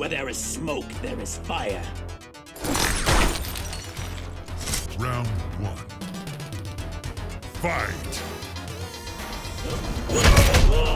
Where there is smoke, there is fire. Round one. Fight! Round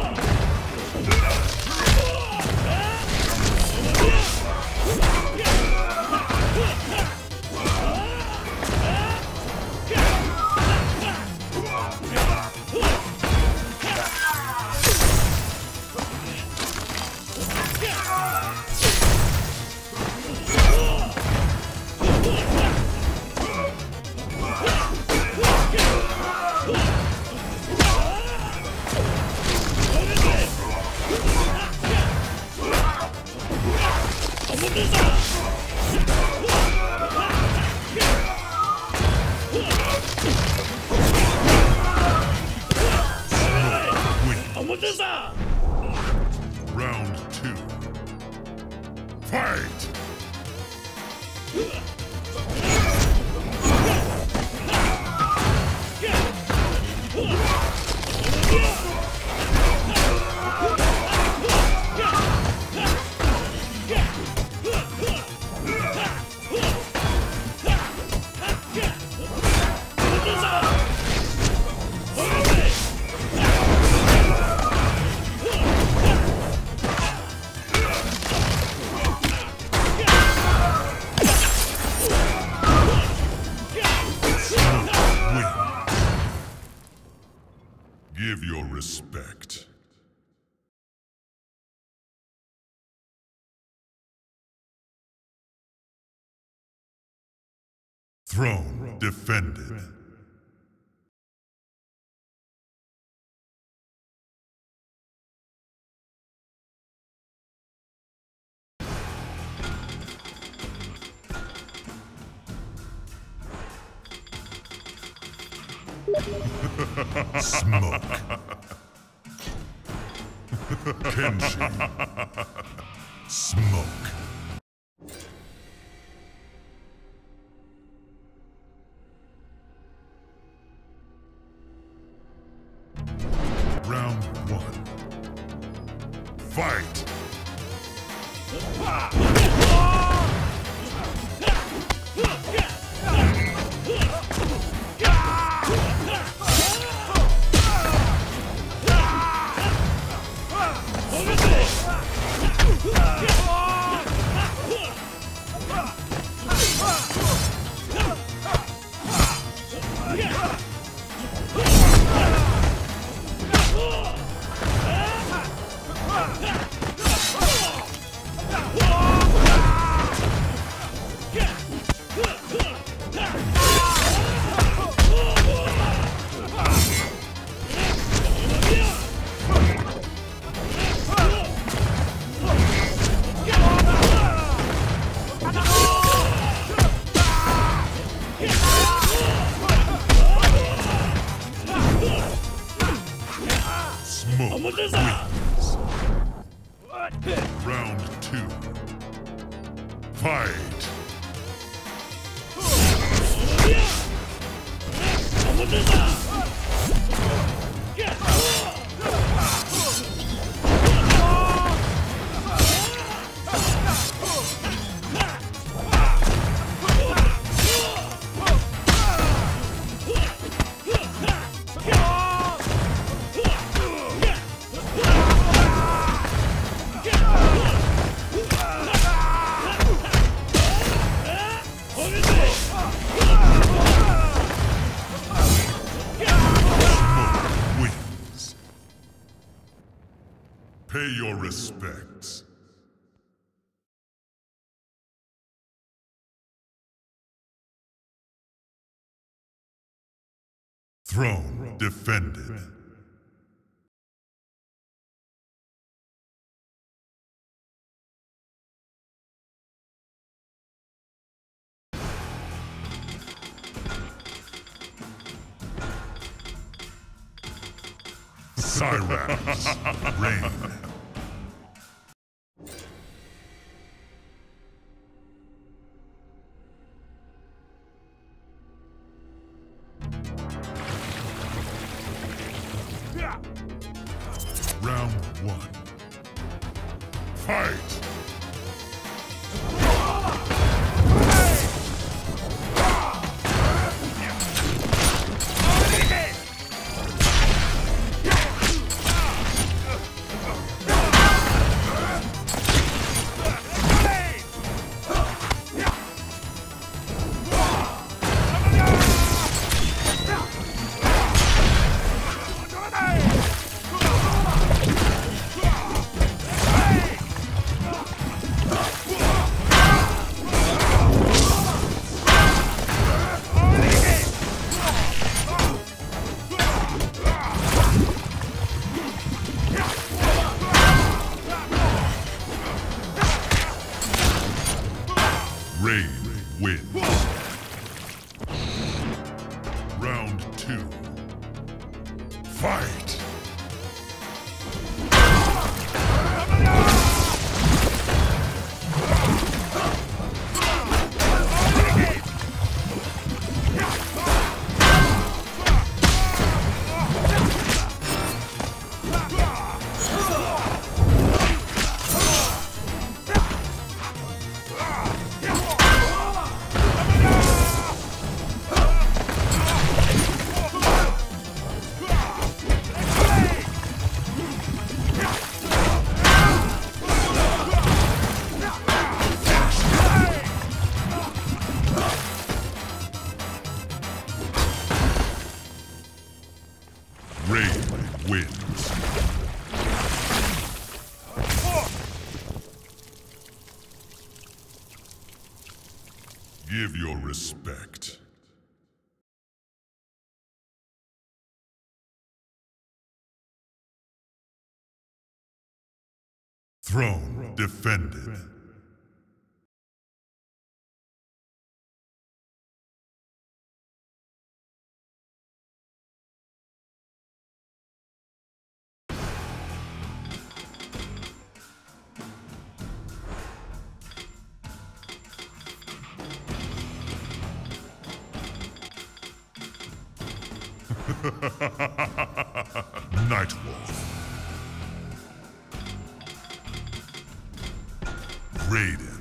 Throne defended. Smoke. Kenshi. Smoke. Smoke wins. Round two. Fight! Throne defended. Cyrax reign. Throne defended. Nightwolf. Raiden.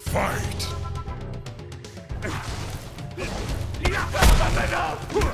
Fight!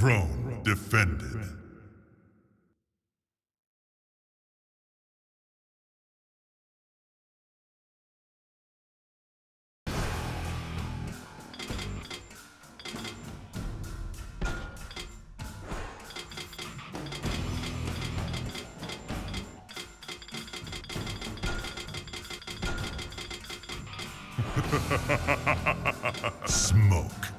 Throne defended. Smoke.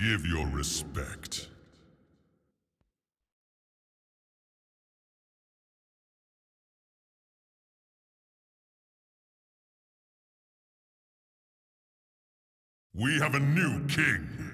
Give your respect. We have a new king.